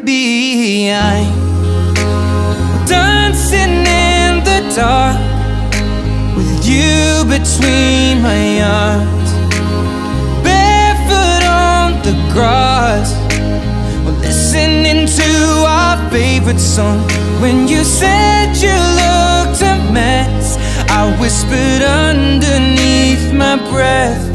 baby I'm dancing in the dark With you between my arms. Barefoot on the grass listening to our favorite song. When you said you looked a mess I whispered underneath my breath.